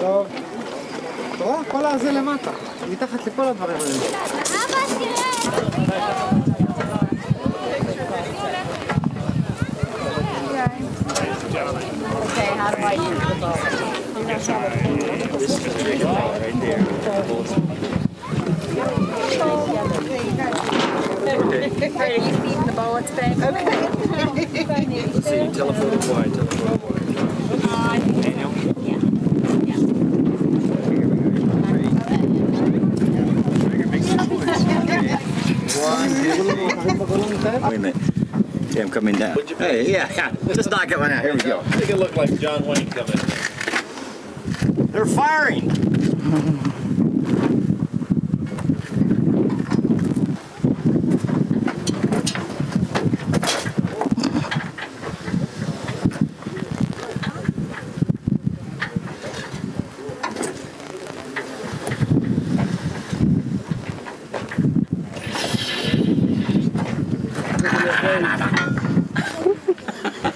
טוב. אתה רואה? כל הזה למטה. מתחת לכל הדברים האלה. אבא, תראה! Okay, how do I use the bow? This is the trigger point right there. Okay. Are you feeding the bullets back? Okay. Let's see. Telephoto wide. Telephoto Wait a minute. Yeah, I'm coming down. Hey, yeah, yeah. Just knock it one out. Here we go. Make it look like John Wayne coming. They're firing.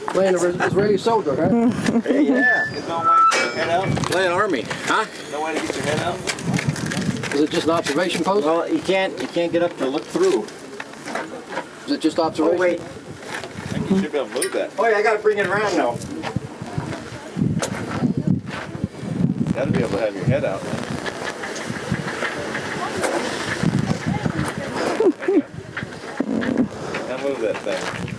Playing an Israeli soldier, huh? Hey, yeah. There's no way to get your head out? Playing army, huh? No way to get your head out? Is it just an observation post? Well, you can't you can't get up to look through. Is it just Oh observation? wait. I think you should be able to move that. Oh yeah, I gotta bring it around now. Gotta be able to have your head out. Now move that thing.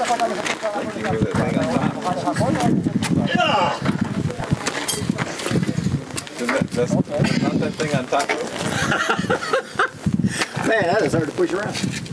Move that thing on top. Isn't that- that's not that thing Man, that is hard to push around.